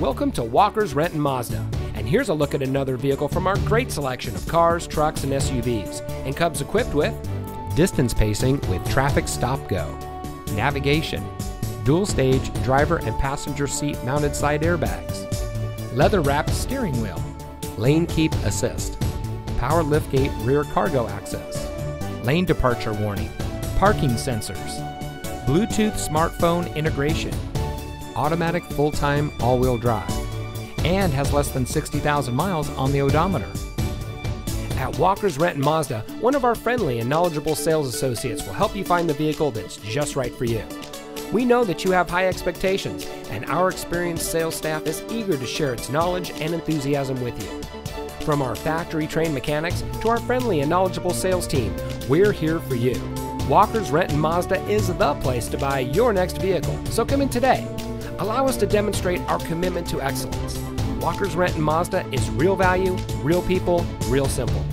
Welcome to Walker's Renton Mazda. And here's a look at another vehicle from our great selection of cars, trucks, and SUVs. And comes equipped with distance pacing with traffic stop go, navigation, dual stage driver and passenger seat mounted side airbags, leather wrapped steering wheel, lane keep assist, power liftgate rear cargo access, lane departure warning, parking sensors, Bluetooth smartphone integration, automatic full time all wheel drive, and has less than 60,000 miles on the odometer. At Walker's Renton Mazda, one of our friendly and knowledgeable sales associates will help you find the vehicle that's just right for you. We know that you have high expectations, and our experienced sales staff is eager to share its knowledge and enthusiasm with you. From our factory trained mechanics to our friendly and knowledgeable sales team, we're here for you. Walker's Renton Mazda is the place to buy your next vehicle, so come in today. Allow us to demonstrate our commitment to excellence. Walker's Renton Mazda is real value, real people, real simple.